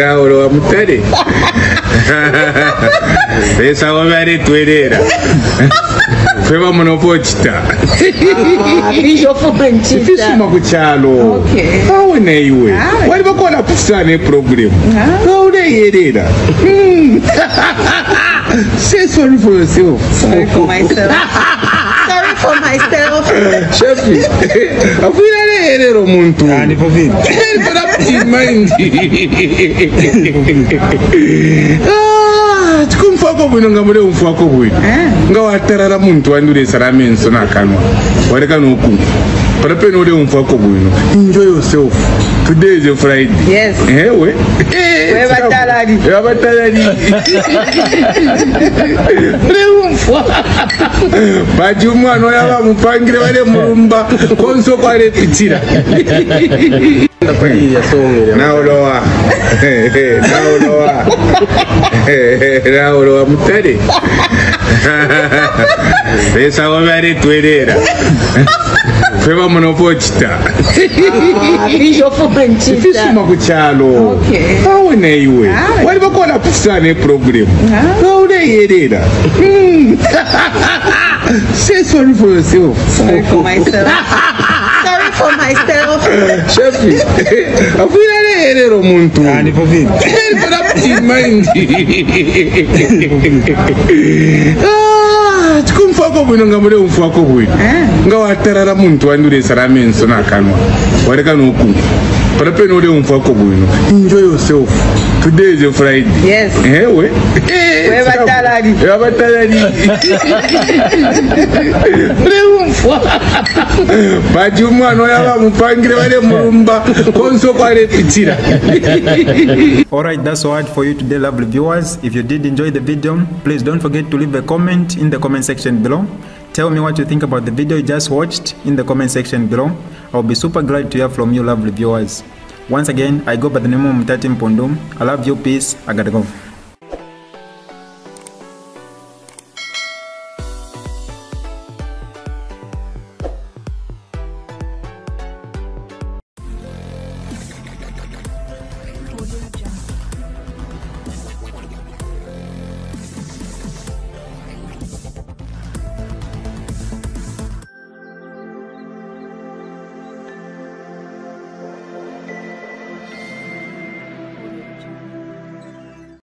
raulo wamutare pesa wavari twerera fema munopochita ifisuma kuchalo aona iwe wari vakona kusa neproblem aunaierera hmm. say sorry for yourself for myself. for myself shefi akuyale herero muntu ah, ah, tikumufako vuinonga mude umufako vuyi eh? nga watarara muntu wandiresara menso nakanwa warekanokuna pada penode umufako vuino injo yoselfu today is a friday yes eh we we eh, ba talani we ba talani triumfo but you mwana oya vamupangire vane murumba konso kwarepitira tapariya song nauloa nauloa nauloa mutere esa ngoma yari twerera ffe bamunopa okita tifisuma ku kyalo awe neiwe wali bakola pusa ne puroguramu nauleyerera Say sorry for yourself. Sorry for myself. sorry for myself. shefi hafuinare herero muntu ah, ah, tikumufakobwi nonga mure umufakobwini eh? ngawatarara muntu wandiresa ramenso nakanwa warekanokuu pada pe no le un fako bu no enjoy yourself today is a friday yes eh we we ba talari we ba talari pre un fwa ba ju mu ano ya ba mu pangire ba le murumba konso kwa le pitira all right that's all right for you today lovely viewers if you did enjoy the video please don't forget to leave a comment in the comment section below Tell me what you think about the video you just watched in the comment section below. I'll be super glad to hear from you lovely viewers. Once again, I go by the name of Mtati Mpondum. I love you, peace, I gotta go.